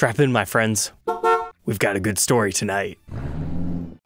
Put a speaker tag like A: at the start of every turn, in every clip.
A: Strap in, my friends. We've got a good story tonight.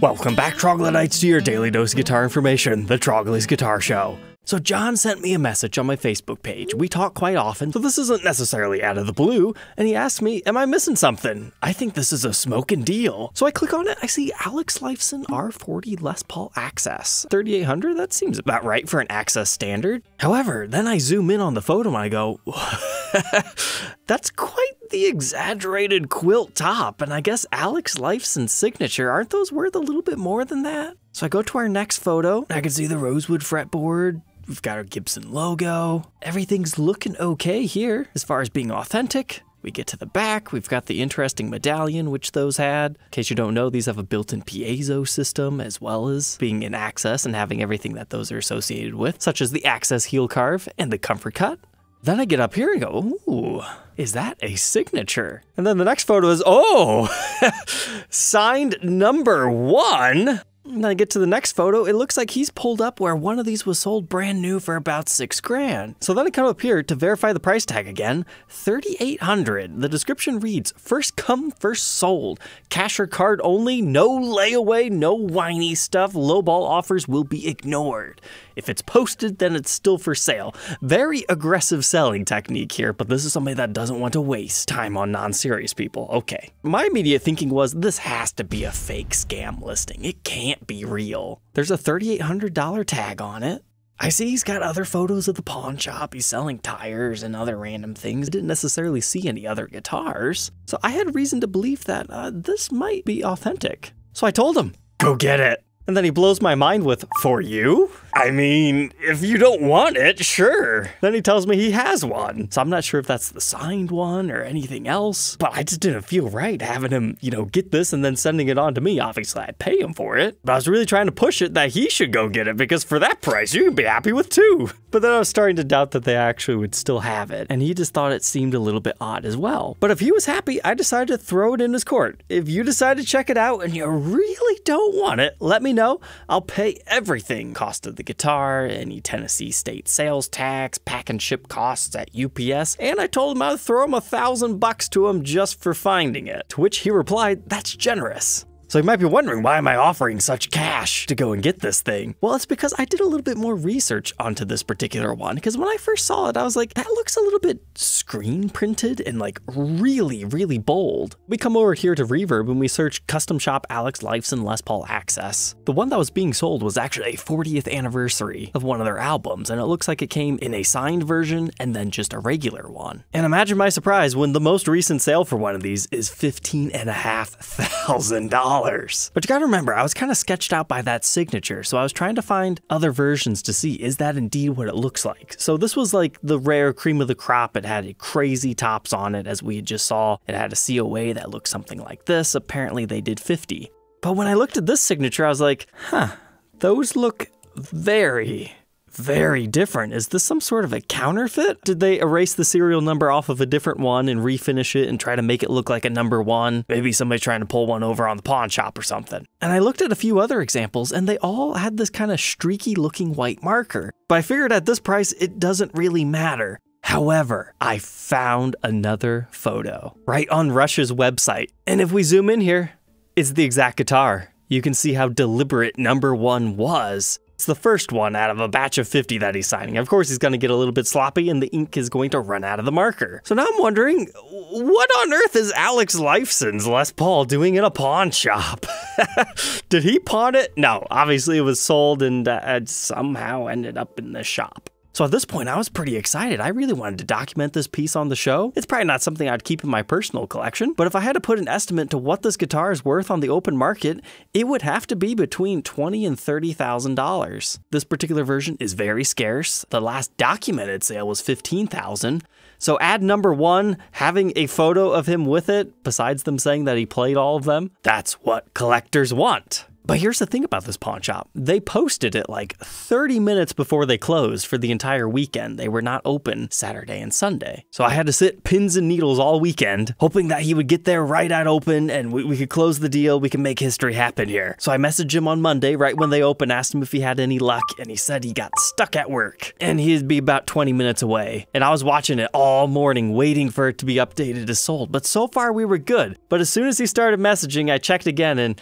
A: Welcome back, Troglodytes, to your daily dose of guitar information, the Trogly's Guitar Show. So John sent me a message on my Facebook page. We talk quite often, so this isn't necessarily out of the blue, and he asked me, am I missing something? I think this is a smoking deal. So I click on it, I see Alex Lifeson R40 Les Paul Axcess. 3800, that seems about right for an Axcess standard. However, then I zoom in on the photo and I go, that's quite the exaggerated quilt top, and I guess Alex Lifeson's signature, aren't those worth a little bit more than that? So I go to our next photo, I can see the rosewood fretboard, We've got our Gibson logo. Everything's looking okay here as far as being authentic. We get to the back, we've got the interesting medallion which those had. In case you don't know, these have a built-in piezo system as well as being in Axcess and having everything that those are associated with, such as the Axcess heel carve and the comfort cut. Then I get up here and go, ooh, is that a signature? And then the next photo is, oh, signed number one. Then I get to the next photo, it looks like he's pulled up where one of these was sold brand new for about six grand. So then I come up here to verify the price tag again, 3800 The description reads, first come, first sold. Cash or card only, no layaway, no whiny stuff, lowball offers will be ignored. If it's posted, then it's still for sale. Very aggressive selling technique here, but this is somebody that doesn't want to waste time on non-serious people. Okay. My immediate thinking was this has to be a fake scam listing. It can't be real. There's a $3,800 tag on it. I see he's got other photos of the pawn shop. He's selling tires and other random things. Didn't necessarily see any other guitars. So I had reason to believe that uh, this might be authentic. So I told him, go get it. And then he blows my mind with, For you? I mean, if you don't want it, sure. Then he tells me he has one. So I'm not sure if that's the signed one or anything else. But I just didn't feel right having him, you know, get this and then sending it on to me. Obviously, I'd pay him for it. But I was really trying to push it that he should go get it because for that price, you can be happy with two. But then I was starting to doubt that they actually would still have it. And he just thought it seemed a little bit odd as well. But if he was happy, I decided to throw it in his court. If you decide to check it out and you really don't want it, let me know. I'll pay everything cost of the guitar, any Tennessee state sales tax, pack and ship costs at UPS, and I told him I'd throw him a thousand bucks to him just for finding it. To which he replied, That's generous. So you might be wondering, why am I offering such cash to go and get this thing? Well, it's because I did a little bit more research onto this particular one, because when I first saw it, I was like, that looks a little bit screen printed and like really, really bold. We come over here to Reverb and we search Custom Shop Alex Lifeson Les Paul Axcess. The one that was being sold was actually a 40th anniversary of one of their albums, and it looks like it came in a signed version and then just a regular one. And imagine my surprise when the most recent sale for one of these is $15,500 dollars. But you gotta remember, I was kind of sketched out by that signature, so I was trying to find other versions to see is that indeed what it looks like. So this was like the rare cream of the crop. It had crazy tops on it, as we just saw. It had a COA that looked something like this. Apparently, they did 50. But when I looked at this signature, I was like, huh, those look very, very different. Is this some sort of a counterfeit? Did they erase the serial number off of a different one and refinish it and try to make it look like a number one? Maybe somebody trying to pull one over on the pawn shop or something. And I looked at a few other examples and they all had this kind of streaky looking white marker. But I figured at this price, it doesn't really matter. However, I found another photo right on Rush's website. And if we zoom in here, it's the exact guitar. You can see how deliberate number one was. It's the first one out of a batch of 50 that he's signing. Of course, he's going to get a little bit sloppy and the ink is going to run out of the marker. So now I'm wondering, what on earth is Alex Lifeson's Les Paul doing in a pawn shop? Did he pawn it? No, obviously it was sold and uh, somehow ended up in the shop. So at this point, I was pretty excited. I really wanted to document this piece on the show. It's probably not something I'd keep in my personal collection, but if I had to put an estimate to what this guitar is worth on the open market, it would have to be between twenty and thirty thousand dollars. This particular version is very scarce. The last documented sale was fifteen thousand. So add number one, having a photo of him with it, besides them saying that he played all of them, that's what collectors want. But here's the thing about this pawn shop. They posted it like 30 minutes before they closed for the entire weekend. They were not open Saturday and Sunday. So I had to sit pins and needles all weekend, hoping that he would get there right at open and we, we could close the deal. We can make history happen here. So I messaged him on Monday, right when they opened, asked him if he had any luck, and he said he got stuck at work and he'd be about 20 minutes away. And I was watching it all morning, waiting for it to be updated as sold. But so far we were good. But as soon as he started messaging, I checked again and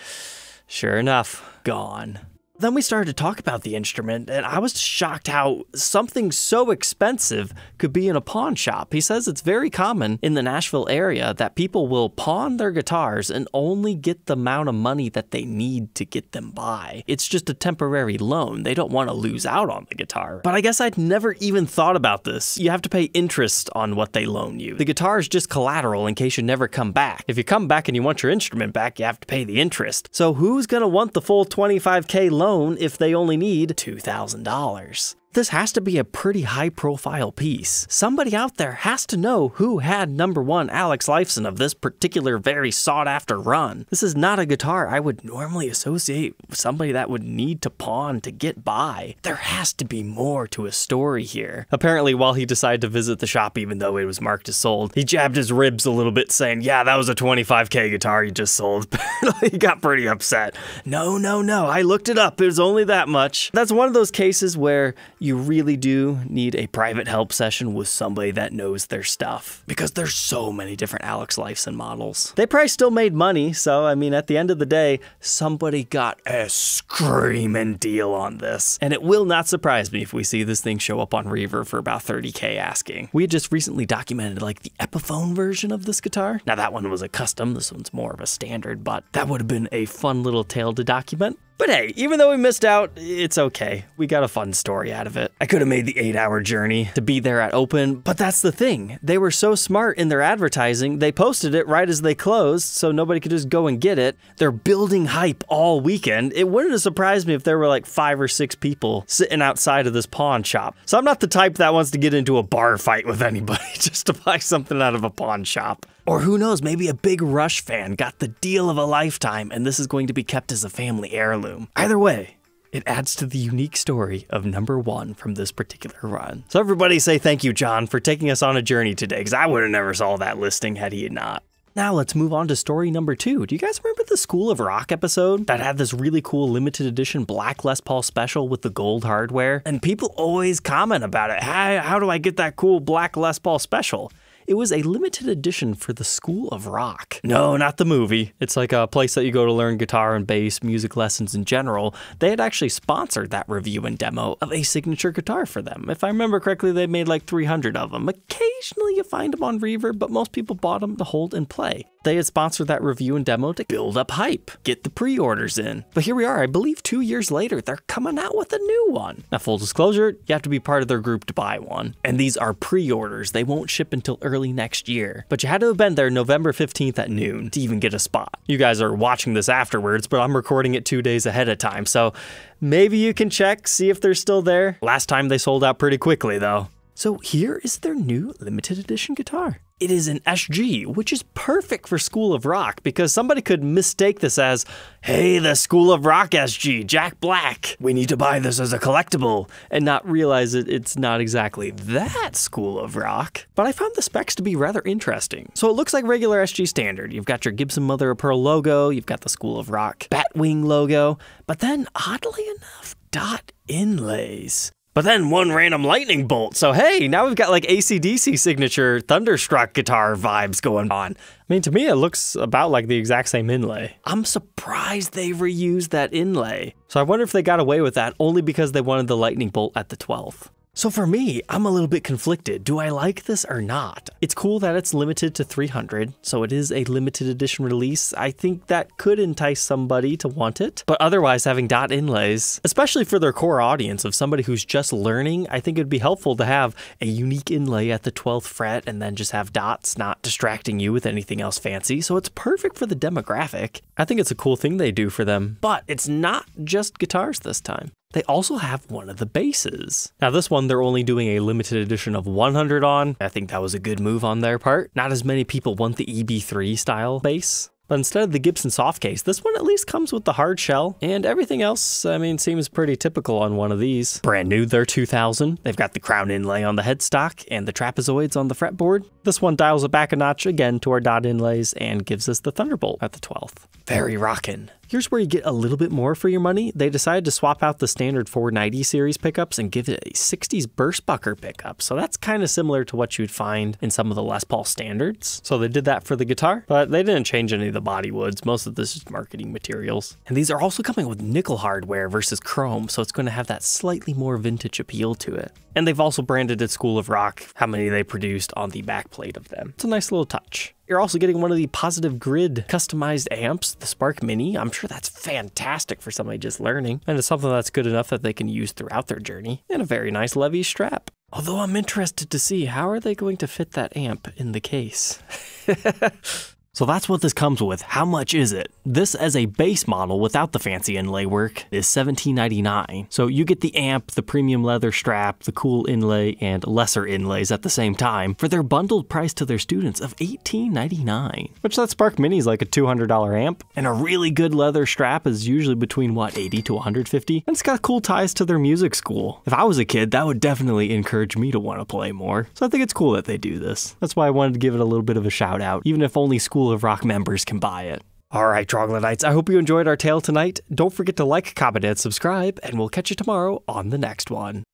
A: Sure enough, gone. Then we started to talk about the instrument, and I was shocked how something so expensive could be in a pawn shop. He says it's very common in the Nashville area that people will pawn their guitars and only get the amount of money that they need to get them by. It's just a temporary loan. They don't want to lose out on the guitar. But I guess I'd never even thought about this. You have to pay interest on what they loan you. The guitar is just collateral in case you never come back. If you come back and you want your instrument back, you have to pay the interest. So who's going to want the full 25k loan? If they only need $2,000. This has to be a pretty high profile piece. Somebody out there has to know who had number one Alex Lifeson of this particular very sought after run. This is not a guitar I would normally associate with somebody that would need to pawn to get by. There has to be more to a story here. Apparently, while he decided to visit the shop even though it was marked as sold, he jabbed his ribs a little bit saying, yeah, that was a 25k guitar he just sold. he got pretty upset. No, no, no, I looked it up. It was only that much. That's one of those cases where you really do need a private help session with somebody that knows their stuff because there's so many different Alex Lifeson models. They probably still made money, so I mean, at the end of the day, somebody got a screaming deal on this. And it will not surprise me if we see this thing show up on Reverb for about 30k asking. We had just recently documented like the Epiphone version of this guitar. Now that one was a custom, this one's more of a standard, but that would have been a fun little tale to document. But hey, even though we missed out, it's okay. We got a fun story out of it. I could have made the eight hour journey to be there at open, but that's the thing. They were so smart in their advertising, they posted it right as they closed so nobody could just go and get it. They're building hype all weekend. It wouldn't have surprised me if there were like five or six people sitting outside of this pawn shop. So I'm not the type that wants to get into a bar fight with anybody just to buy something out of a pawn shop. Or who knows, maybe a big Rush fan got the deal of a lifetime and this is going to be kept as a family heirloom. Either way, it adds to the unique story of number one from this particular run. So everybody say thank you, John, for taking us on a journey today, because I would have never saw that listing had he not. Now let's move on to story number two. Do you guys remember the School of Rock episode that had this really cool limited edition black Les Paul special with the gold hardware? And people always comment about it. How, how do I get that cool black Les Paul special? It was a limited edition for the School of Rock. No, not the movie. It's like a place that you go to learn guitar and bass, music lessons in general. They had actually sponsored that review and demo of a signature guitar for them. If I remember correctly, they made like 300 of them. Occasionally you find them on Reverb, but most people bought them to hold and play. They had sponsored that review and demo to build up hype, get the pre-orders in. But here we are, I believe two years later, they're coming out with a new one. Now, full disclosure, you have to be part of their group to buy one. And these are pre-orders. They won't ship until early next year. But you had to have been there November 15th at noon to even get a spot. You guys are watching this afterwards, but I'm recording it two days ahead of time. So maybe you can check, see if they're still there. Last time they sold out pretty quickly though. So here is their new limited edition guitar. It is an SG, which is perfect for School of Rock because somebody could mistake this as, hey, the School of Rock SG, Jack Black. We need to buy this as a collectible and not realize that it's not exactly that School of Rock. But I found the specs to be rather interesting. So it looks like regular SG standard. You've got your Gibson Mother of Pearl logo, you've got the School of Rock Batwing logo, but then oddly enough, dot inlays. But then one random lightning bolt. So hey, now we've got like ACDC signature Thunderstruck guitar vibes going on. I mean, to me, it looks about like the exact same inlay. I'm surprised they reused that inlay. So I wonder if they got away with that only because they wanted the lightning bolt at the 12th. So for me, I'm a little bit conflicted. Do I like this or not? It's cool that it's limited to 300, so it is a limited edition release. I think that could entice somebody to want it. But otherwise, having dot inlays, especially for their core audience of somebody who's just learning, I think it'd be helpful to have a unique inlay at the 12th fret and then just have dots not distracting you with anything else fancy. So it's perfect for the demographic. I think it's a cool thing they do for them. But it's not just guitars this time. They also have one of the basses. Now this one they're only doing a limited edition of 100 on. I think that was a good move on their part. Not as many people want the EB3 style bass. But instead of the Gibson soft case, this one at least comes with the hard shell, and everything else, I mean, seems pretty typical on one of these. Brand new, they're 2000. They've got the crown inlay on the headstock and the trapezoids on the fretboard. This one dials it back a notch again to our dot inlays and gives us the Thunderbolt at the 12th. Very rockin'. Here's where you get a little bit more for your money. They decided to swap out the standard 490 series pickups and give it a 60s burst Burstbucker pickup. So that's kind of similar to what you'd find in some of the Les Paul standards. So they did that for the guitar, but they didn't change any of the body woods. Most of this is marketing materials. And these are also coming with nickel hardware versus chrome, so it's going to have that slightly more vintage appeal to it. And they've also branded it School of Rock, how many they produced on the backplate of them. It's a nice little touch. You're also getting one of the Positive Grid customized amps, the Spark Mini. I'm sure that's fantastic for somebody just learning, and it's something that's good enough that they can use throughout their journey. And a very nice Levy strap. Although I'm interested to see how are they going to fit that amp in the case. So that's what this comes with. How much is it? This as a base model without the fancy inlay work is $17.99. So you get the amp, the premium leather strap, the cool inlay, and lesser inlays at the same time for their bundled price to their students of $18.99. Which that Spark Mini is like a $200 amp, and a really good leather strap is usually between what, 80 to 150? And it's got cool ties to their music school. If I was a kid, that would definitely encourage me to want to play more. So I think it's cool that they do this. That's why I wanted to give it a little bit of a shout out, even if only school School of Rock members can buy it. All right, Troglodytes, I hope you enjoyed our tale tonight. Don't forget to like, comment, and subscribe, and we'll catch you tomorrow on the next one.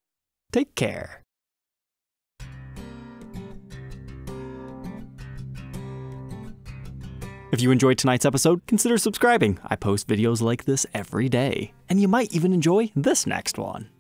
A: Take care. If you enjoyed tonight's episode, consider subscribing. I post videos like this every day. And you might even enjoy this next one.